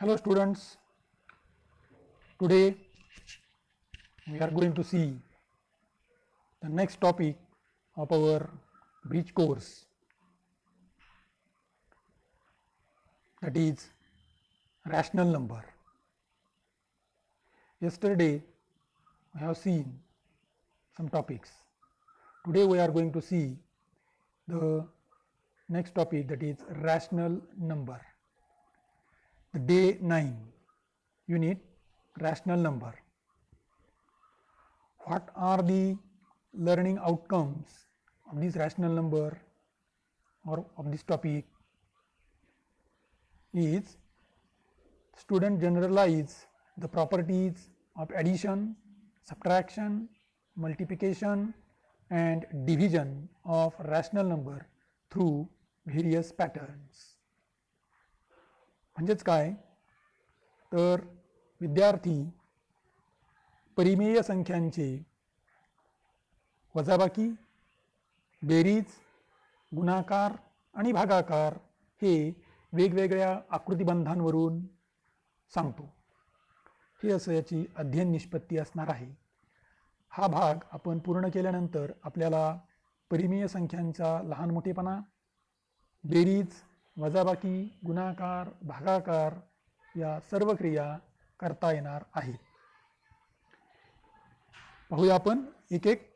Hello students, today we are going to see the next topic of our bridge course that is rational number. Yesterday we have seen some topics. Today we are going to see the next topic that is rational number. Day 9 you need rational number. What are the learning outcomes of this rational number or of this topic is student generalize the properties of addition, subtraction, multiplication and division of rational number through various patterns. म्हणजेच काय? तर विद्यार्थी परिमेय संख्यांचे वजाबाकी बेरीज गुणाकार आणि भागाकार हे वेगवेगळ्या आकृतिबंधांवरून सांगतो. हे असं याची अध्ययन निष्पत्ती असणार आहे. हा भाग आपण पूर्ण केल्यानंतर आपल्याला परिमेय संख्यांचा लहान मोठेपणा बेरीज वजाबाकी गुणाकार भागाकार या सर्व क्रिया करता येणार आहेत. पाहूया आपण एक एक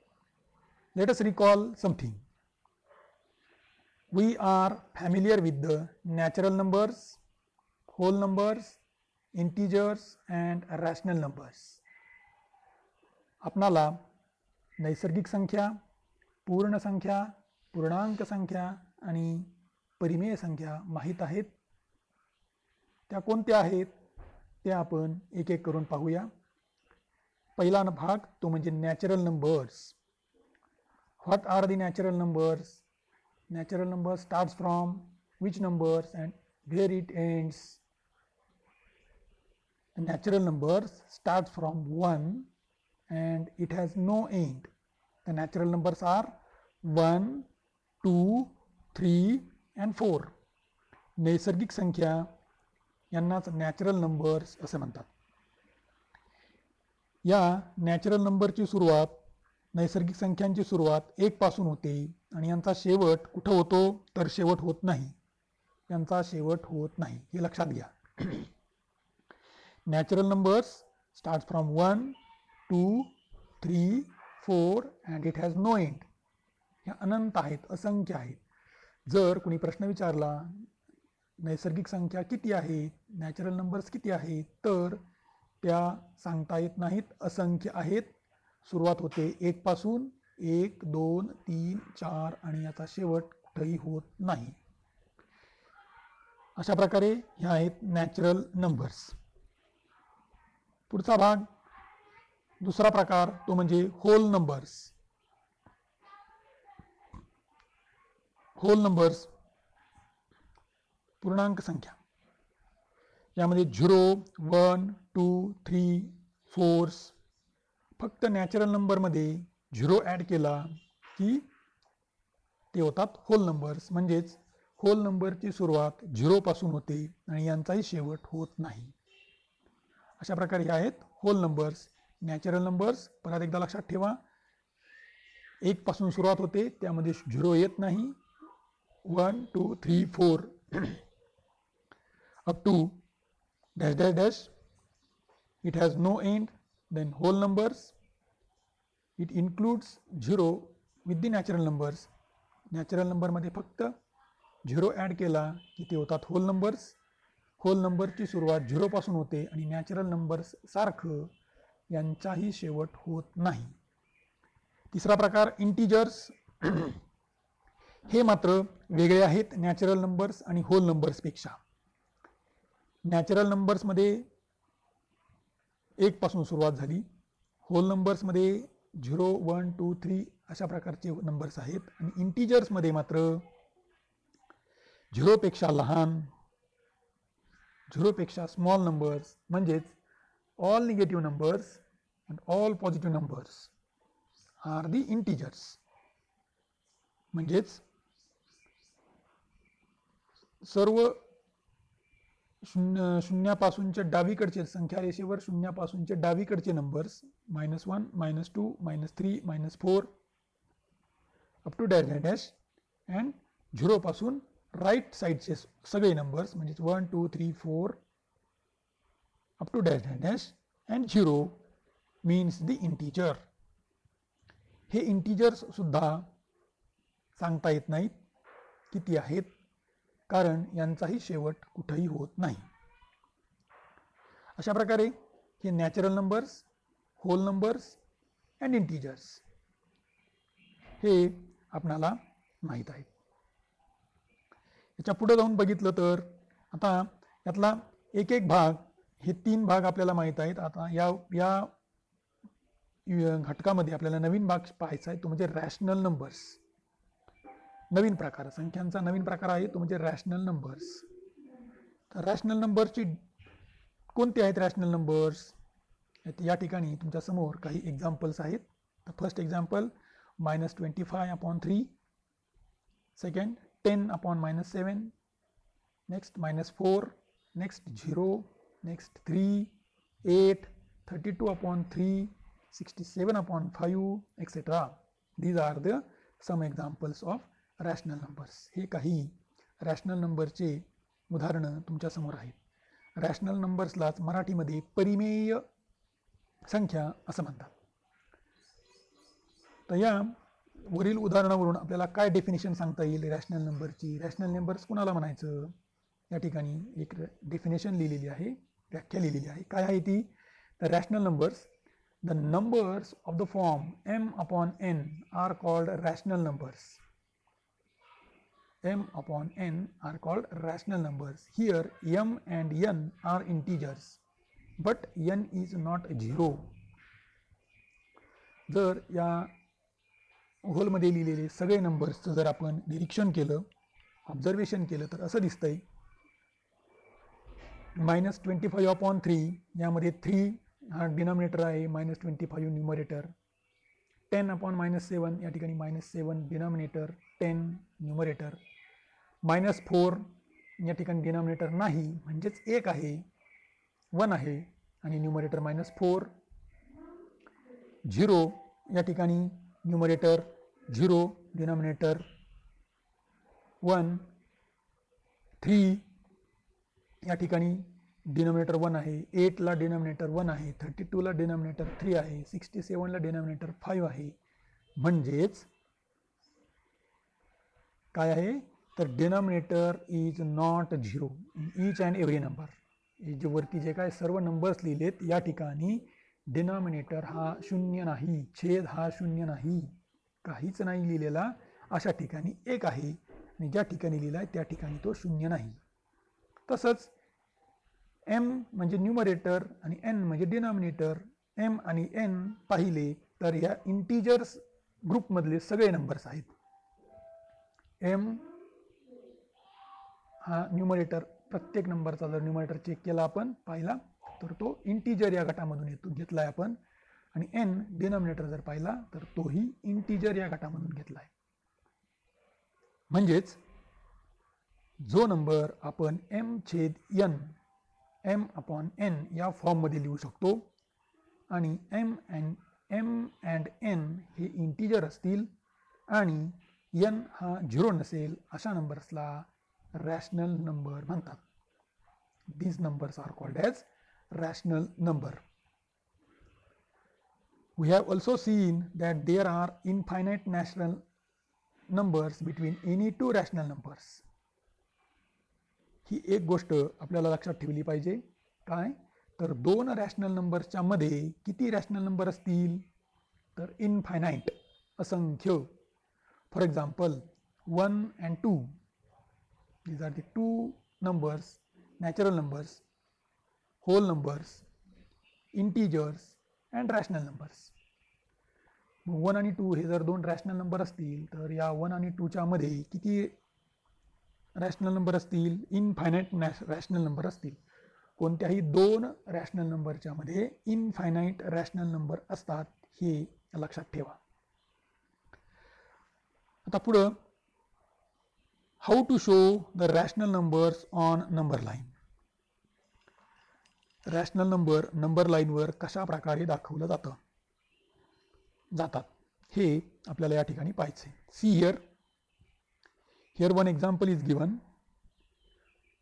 let's recall something we are familiar with the natural numbers whole numbers integers and rational numbers आपणाला नैसर्गिक संख्या पूर्ण संख्या पूर्णांक संख्या आणि परिमेय संख्या माहीत आहेत. त्या कोणत्या आहेत? त्या आपण एक एक करून पाहूया. पहिला भाग तो म्हणजे natural numbers what are the natural numbers natural number start from which numbers and where it ends natural numbers start from one and it has no end the natural numbers are one two three and four नैसर्गिक संख्या यांनाच natural numbers असे म्हणतात. या natural नंबरची सुरुवात नैसर्गिक संख्यांची सुरुवात एक पासून होते आणि यांचा शेवट कुठं होतो? तर शेवट होत नाही. यांचा शेवट होत नाही. हे लक्षात घ्या. Natural numbers start from one two three four and it has no end ह्या अनंत आहेत असंख्य आहेत. जर कुणी प्रश्न विचारला नैसर्गिक संख्या किती आहेत नॅचरल नंबर्स किती आहेत तर त्या सांगता येत नाहीत. असंख्य आहेत. सुरुवात होते एकपासून एक दोन तीन चार आणि याचा शेवट कुठंही होत नाही. अशा प्रकारे ह्या आहेत नॅचरल नंबर्स पुढचा भाग दुसरा प्रकार तो म्हणजे होल नंबर्स होल नंबर्स पूर्णांक संख्या. यामध्ये zero one two three fours फक्त नॅचरल नंबरमध्ये झिरो ॲड केला की ते होतात होल नंबर्स म्हणजेच होल नंबरची सुरुवात झिरोपासून होते आणि यांचाही शेवट होत नाही. अशा प्रकारे हे आहेत होल नंबर्स नॅचरल नंबर्स परत एकदा लक्षात ठेवा. एकपासून सुरुवात होते त्यामध्ये झिरो येत नाही. One two three four up to dash dash dash it has no end. Then whole numbers. It includes 0 with the natural numbers. Natural नंबरमध्ये फक्त झिरो ॲड केला की ते होतात होल नंबर्स होल नंबरची सुरुवात झिरोपासून होते आणि नॅचरल नंबर्स सारखं यांचाही शेवट होत नाही. तिसरा प्रकार इंटिजर्स हे मात्र वेगळे आहेत नॅचरल नंबर्स आणि होल नंबर्सपेक्षा नॅचरल नंबर्समध्ये एक पासून सुरुवात झाली. होल नंबर्समध्ये झिरो वन टू थ्री अशा प्रकारचे नंबर्स आहेत. आणि इंटिजर्समध्ये मात्र झिरोपेक्षा लहान झिरोपेक्षा स्मॉल नंबर्स म्हणजेच all negative numbers and all positive numbers are the integers म्हणजेच सर्व शून्य शून्यापासूनचे डावीकडचे संख्या रेषेवर शून्यापासूनचे डावीकडचे numbers minus one minus two minus three minus four up to dash dash dash and झिरोपासून right साईडचे सगळे नंबर्स म्हणजेच one two three four up to dash dash dash and zero means the integer हे integers सुद्धा सांगता येत नाहीत किती आहेत? कारण यांचाही शेवट कुठंही होत नाही. अशा प्रकारे हे natural numbers whole numbers and integers हे आपणाला माहीत आहे याच्यापुढे जाऊन बघितलं तर आता यातला एक एक भाग हे तीन भाग आपल्याला माहीत आहेत. आता या या घटकामध्ये आपल्याला नवीन भाग पाहायचा आहे. तो म्हणजे रॅशनल नंबर्स नवीन प्रकार, संख्यांचा नवीन प्रकार आहे तो म्हणजे रॅशनल नंबर्स तर रॅशनल नंबरची कोणते आहेत रॅशनल नंबर्स या ठिकाणी तुमच्या समोर काही एक्झाम्पल्स आहेत. तर first example minus twenty five upon three second ten upon minus seven next minus four next zero next three eight thirty two upon three sixty seven upon five etcetera these are the some examples of rational numbers हे काही rational नंबरचे उदाहरणं तुमच्यासमोर आहेत. Rational नंबर्सलाच मराठीमध्ये परिमेय संख्या असं म्हणतात. तर या वरील उदाहरणावरून आपल्याला काय डेफिनेशन सांगता येईल? रॅशनल नंबरची रॅशनल नंबर्स कुणाला म्हणायचं? या ठिकाणी एक डेफिनेशन लिहिलेली आहे व्याख्या लिहिलेली आहे. काय आहे ती? The rational numbers the numbers of the form m upon n are called rational numbers m upon n are called rational numbers. Here m and n are integers but n is not 0. जर या होलमध्ये लिहिलेले सगळे नंबर्सचं जर आपण निरीक्षण केलं observation केलं तर असं दिसतंय minus twenty five upon three यामध्ये थ्री हा डिनॉमिनेटर आहे minus twenty five numerator ten upon minus seven या ठिकाणी minus seven denominator ten numerator. Minus four या ठिकाणी डिनॉमिनेटर नाही म्हणजेच एक आहे वन आहे आणि न्युमरेटर मायनस फोर. झिरो या ठिकाणी numerator zero denominator one. Three या ठिकाणी डिनॉमिनेटर वन आहे एटला डिनॉमिनेटर वन आहे थर्टी टूला डिनॉमिनेटर थ्री आहे सिक्स्टी सेवनला डिनॉमिनेटर फाईव्ह आहे. म्हणजेच काय आहे? तर denominator is not zero in each and every number जे वरती जे काय सर्व नंबर्स लिहिलेत या ठिकाणी डिनॉमिनेटर हा शून्य नाही छेद हा शून्य नाही. काहीच नाही लिहिलेला. अशा ठिकाणी एक आहे आणि ज्या ठिकाणी लिहिला आहे त्या ठिकाणी तो शून्य नाही. तसंच एम म्हणजे न्यूमरेटर आणि एन म्हणजे डिनॉमिनेटर एम आणि एन पाहिले तर या इंटीजर्स ग्रुपमधले सगळे नंबर्स आहेत. एम हा न्यूमरेटर प्रत्येक नंबरचा जर न्यूमरेटर चेक केला आपण पाहिला तर तो इंटीजर या गटामधून येतो घेतला आहे आपण. आणि एन डिनॉमिनेटर जर पाहिला तर तोही इंटीजर या गटामधून घेतला आहे म्हणजेच जो नंबर आपण एम छेद एन एम अपॉन एन या फॉर्ममध्ये लिहू शकतो. आणि M and M and N हे इंटीजर असतील आणि एन हा झिरो नसेल अशा नंबर्सला रॅशनल नंबर म्हणतात. These numbers are called as rational number we have also seen that there are infinite national numbers between any two rational numbers ही एक गोष्ट आपल्याला लक्षात ठेवली पाहिजे. काय? तर दोन रॅशनल नंबर्सच्या मध्ये किती रॅशनल नंबर असतील? तर इनफायनाईट असंख्य. For example one and two these are the two numbers natural numbers whole numbers integers and rational numbers one आणि टू हे जर दोन रॅशनल नंबर असतील तर या वन आणि टूच्यामध्ये किती रॅशनल नंबर असतील इनफायनाईट नॅश रॅशनल नंबर असतील. कोणत्याही दोन रॅशनल नंबरच्या मध्ये इनफायनाईट रॅशनल नंबर असतात हे लक्षात ठेवा. आता पुढं how to show the rational numbers on number line rational number number लाईनवर कशा प्रकारे दाखवलं जातं? जातात. हे आपल्याला या ठिकाणी पाहिजे see here Here one example is given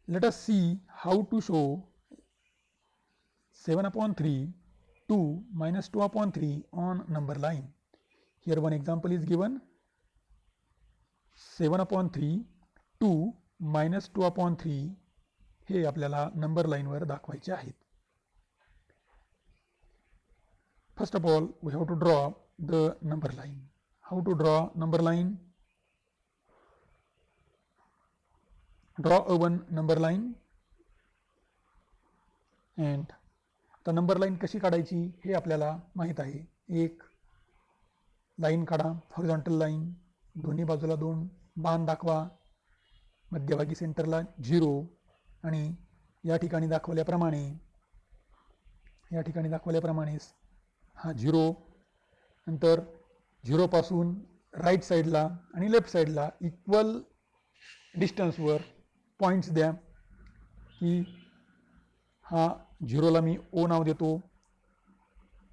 let us see how to show seven upon three two minus two upon three on number line here one example is given seven upon three two minus two upon three हे आपल्याला number लाईनवर दाखवायचे आहेत First of all, we have to draw the number line. How to draw number line? Draw a one number line. And आता number line कशी काढायची हे आपल्याला माहीत आहे. एक लाईन काढा हॉरिझॉन्टल लाईन दोन्ही बाजूला दोन बाण दाखवा मध्यभागी सेंटरला झिरो आणि या ठिकाणी दाखवल्याप्रमाणे या ठिकाणी दाखवल्याप्रमाणे हा झिरो नंतर झिरोपासून राईट साईडला आणि लेफ्ट साईडला इक्वल डिस्टन्सवर पॉईंट्स द्या की हा झिरोला मी ओ नाव देतो.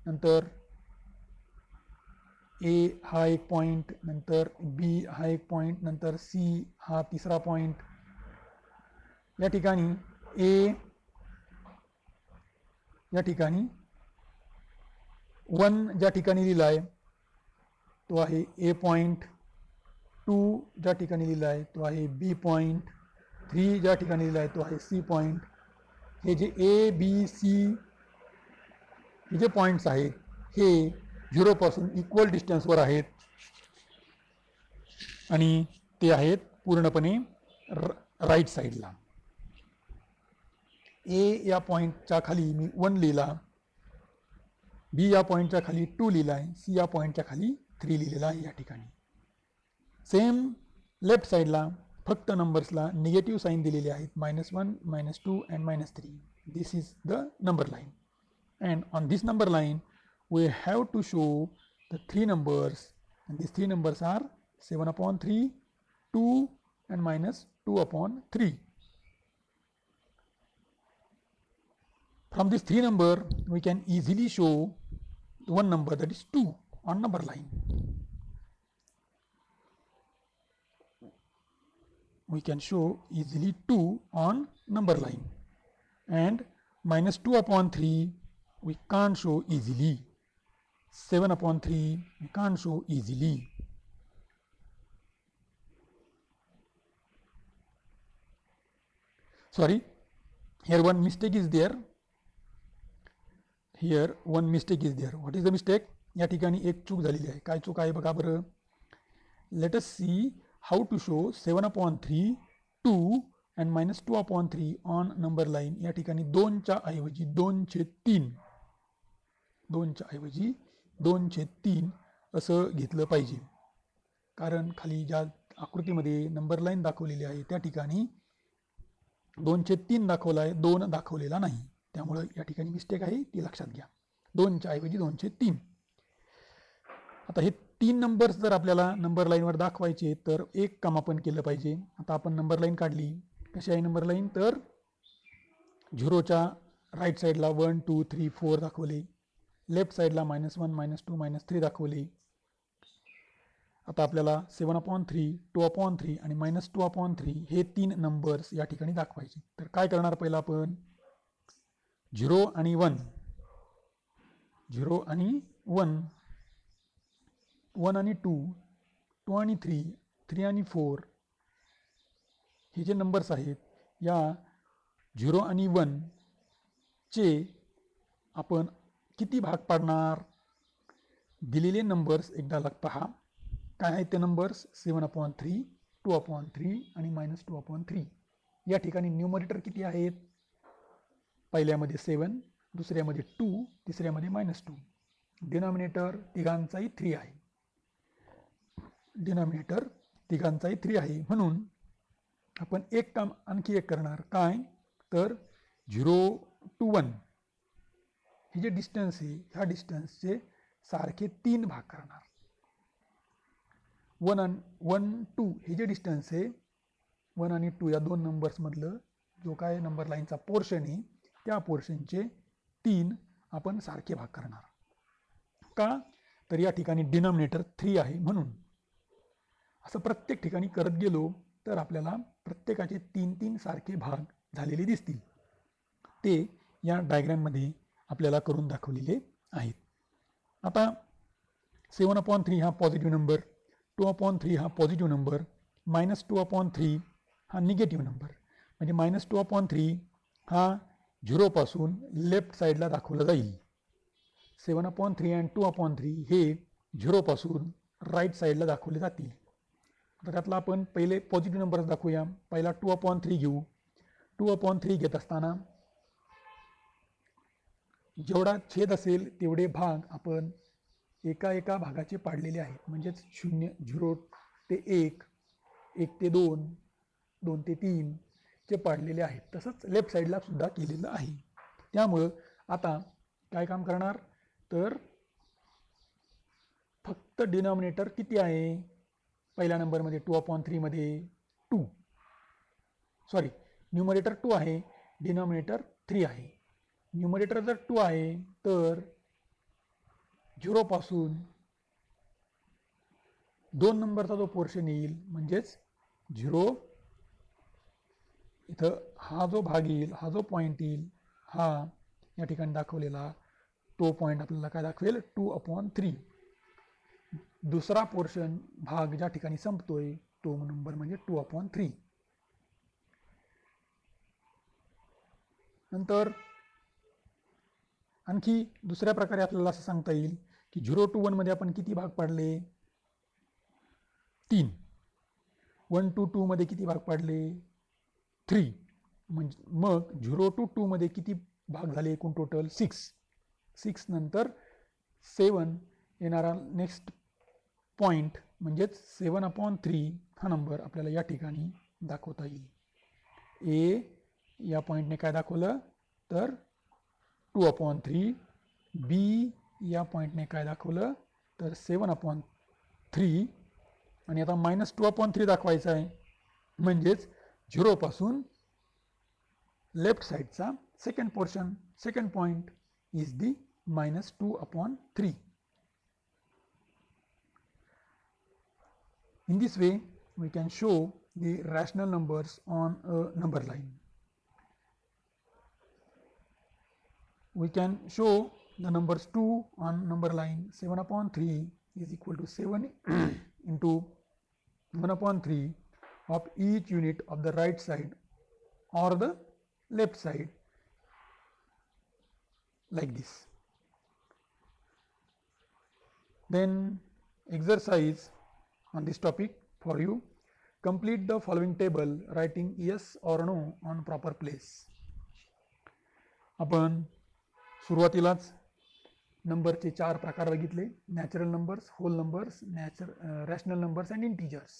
नंतर ए हा एक पॉईंट नंतर बी हा एक पॉईंट नंतर सी हा तिसरा पॉईंट या ठिकाणी ए या ठिकाणी वन ज्या ठिकाणी लिहिला आहे तो आहे ए पॉईंट टू ज्या ठिकाणी लिहिला आहे तो आहे बी पॉईंट थ्री ज्या ठिकाणी लिहिला आहे तो आहे सी पॉईंट हे जे ए बी सी हे जे पॉईंट्स आहेत हे झिरोपासून इक्वल डिस्टन्सवर आहेत. आणि ते आहेत पूर्णपणे राईट साईडला ए या पॉईंटच्या खाली मी वन लिहिला. बी या पॉईंटच्या खाली टू लिहिला आहे सी या पॉईंटच्या खाली थ्री लिहिलेला आहे या ठिकाणी. सेम लेफ्ट साईडला फक्त नंबर्सला निगेटिव्ह साईन दिलेले आहेत. Minus one minus two and minus three this is the number line and on this number line we have to show the three numbers and this three numbers are seven upon three two and minus two upon three From this three number, we can easily show one number that is 2 on number line. We can show easily 2 on number line and minus 2 upon 3 we can't show easily. 7 upon 3 we can't show easily. Sorry, here one mistake is there here one mistake is there what is the mistake या ठिकाणी एक चूक झालेली आहे काय चूक आहे बघा बरं let us see how to show seven upon three two and minus two upon three on number line या ठिकाणी दोनच्या ऐवजी दोनशे तीन. दोनच्या ऐवजी दोनशे तीन असं घेतलं पाहिजे. कारण खाली ज्या आकृतीमध्ये नंबर लाईन दाखवलेली आहे त्या ठिकाणी दोनशे तीन दाखवला आहे दोन दाखवलेला नाही. त्यामुळं या ठिकाणी मिस्टेक आहे ती लक्षात घ्या. दोनच्या ऐवजी दोनशे तीन. आता हे तीन नंबर्स जर आपल्याला नंबर लाईनवर दाखवायचे तर एक काम आपण केलं पाहिजे. आता आपण नंबर लाईन काढली. कशी आहे नंबर लाईन तर झिरोच्या राईट साईडला वन टू थ्री फोर दाखवले. लेफ्ट साईडला minus one minus two minus three दाखवले. आता आपल्याला seven upon three two upon three आणि मायनस टू अपॉन थ्री हे तीन नंबर्स या ठिकाणी दाखवायचे. तर काय करणार पहिला आपण? झिरो आणि वन झिरो आणि वन वन आणि टू टू आणि थ्री थ्री आणि फोर हे जे नंबर्स आहेत या झिरो आणि वनचे आपण किती भाग पाडणार? दिलेले नंबर्स एकदा लग पहा. काय आहेत ते numbers seven upon three two upon three आणि मायनस टू अपॉन थ्री या ठिकाणी न्यूमरेटर किती आहेत? पहिल्यामध्ये सेवन दुसऱ्यामध्ये टू तिसऱ्यामध्ये मायनस टू डिनॉमिनेटर तिघांचाही थ्री आहे. डिनॉमिनेटर तिघांचाही थ्री आहे. म्हणून आपण एक काम आणखी एक करणार. काय? तर झिरो टू वन. हे जे डिस्टन्स आहे ह्या डिस्टन्सचे सारखे तीन भाग करणार. वन अन वन टू हे जे डिस्टन्स आहे वन आणि टू या दोन नंबर्समधलं जो काय नंबर लाईनचा पोर्शन आहे त्या पोर्शनचे तीन आपण सारखे भाग करणार. का? तर या ठिकाणी डिनॉमिनेटर थ्री आहे. म्हणून असं प्रत्येक ठिकाणी करत गेलो तर आपल्याला प्रत्येकाचे तीन तीन सारखे भाग झालेले दिसतील. ते या डायग्रॅममध्ये आपल्याला करून दाखवलेले आहेत. आता सेवन अपॉन थ्री हा positive number two upon three हा positive number minus two upon three हा निगेटिव्ह नंबर म्हणजे मायनस टू अपॉन थ्री हा झिरोपासून लेफ्ट साईडला दाखवला जाईल. Seven upon three and two upon three हे झिरोपासून राईट साईडला दाखवले जातील. तर त्यातला आपण पहिले पॉझिटिव्ह नंबर्स दाखवूया. पहिला टू अपॉन थ्री घेऊ. टू अपॉन थ्री घेत असताना जेवढा छेद असेल तेवढे भाग आपण एका एका भागाचे पाडलेले आहेत. म्हणजेच शून्य झिरो ते एक एक ते दोन दोन ते तीन चे पाडलेले आहेत. तसंच लेफ्ट साईडला सुद्धा केलेलं आहे. त्यामुळं आता काय काम करणार? तर फक्त डिनॉमिनेटर किती आहे? पहिल्या नंबरमध्ये टू अपॉन थ्रीमध्ये टू सॉरी न्युमरेटर टू आहे डिनॉमिनेटर थ्री आहे. न्युमरेटर जर टू आहे तर झिरोपासून दोन नंबरचा जो पोर्शन येईल म्हणजेच झिरो इथं हा जो भाग येईल हा जो पॉईंट येईल हा या ठिकाणी दाखवलेला तो पॉईंट आपल्याला काय दाखवेल? टू अपॉन थ्री दुसरा पोर्शन भाग ज्या ठिकाणी संपतोय तो नंबर म्हणजे टू अपॉन थ्री नंतर आणखी दुसऱ्या प्रकारे आपल्याला असं सांगता येईल की झिरो टू वनमध्ये आपण किती भाग पाडले? तीन. वन टू टूमध्ये किती भाग पाडले? थ्री म्हणजे मग झिरो टू टूमध्ये किती भाग झाले एकूण टोटल सिक्स सिक्स नंतर सेवन येणारा नेक्स्ट पॉईंट म्हणजेच सेवन अपॉन थ्री हा नंबर आपल्याला या ठिकाणी दाखवता येईल. ए या पॉईंटने काय दाखवलं? तर टू अपॉन थ्री. बी या पॉईंटने काय दाखवलं? तर सेवन अपॉन थ्री. आणि आता मायनस टू अपॉन थ्री दाखवायचं आहे. म्हणजेच झिरोपासून लेफ्ट साईडचा second portion second point is the minus two upon three In this way, we can show the rational numbers on a number line. We can show the numbers 2 on number line 7 upon 3 is equal to 7 into 1 upon 3 of each unit of the right side or the left side like this. Then exercise on this topic for you. Complete the following table writing yes or no on proper place. आपण सुरुवातीलाच नंबरचे चार प्रकार बघितले natural numbers whole numbers nature rational numbers and integers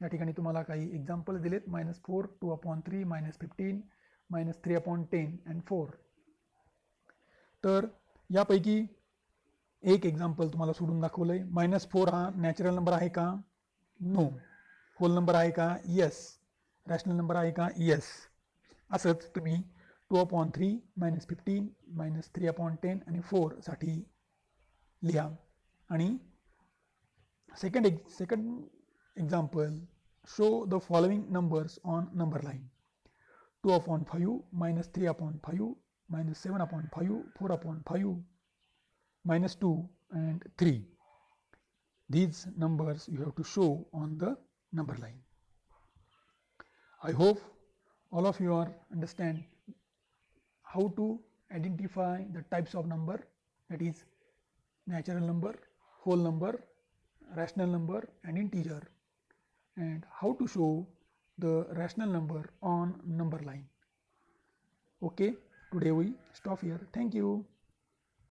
या ठिकाणी तुम्हाला काही एक्झाम्पल दिलेत minus four two upon three minus fifteen minus three upon ten and four तर यापैकी एक एक्झाम्पल तुम्हाला सोडून दाखवलं आहे मायनस फोर हा नॅचरल नंबर आहे का? नो होल नंबर आहे का? यस रॅशनल नंबर आहे का? यस असंच तुम्ही two upon three minus fifteen minus three upon ten आणि फोरसाठी लिहा. आणि सेकंड एक second example show the following numbers on number line two upon five minus three upon five minus seven upon five four upon five minus 2 and 3. These numbers you have to show on the number line. I hope all of you are understand how to identify the types of number that is natural number, whole number, rational number and integer and how to show the rational number on number line. Okay. Today we stop here. Thank you.